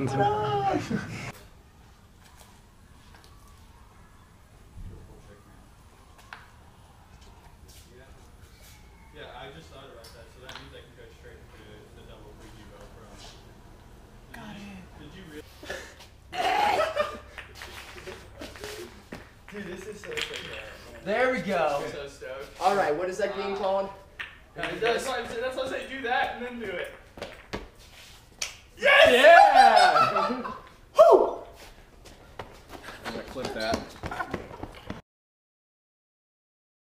Getting some. Yeah, I just thought about that, so that means I can go straight into the double preview from. Got it. Did you really? Dude, this is so sick. There we go. I'm so stoked. All right, what is that game called? Guys, that's why I'm that's why I say do that and then do it. Yeah! Clip that.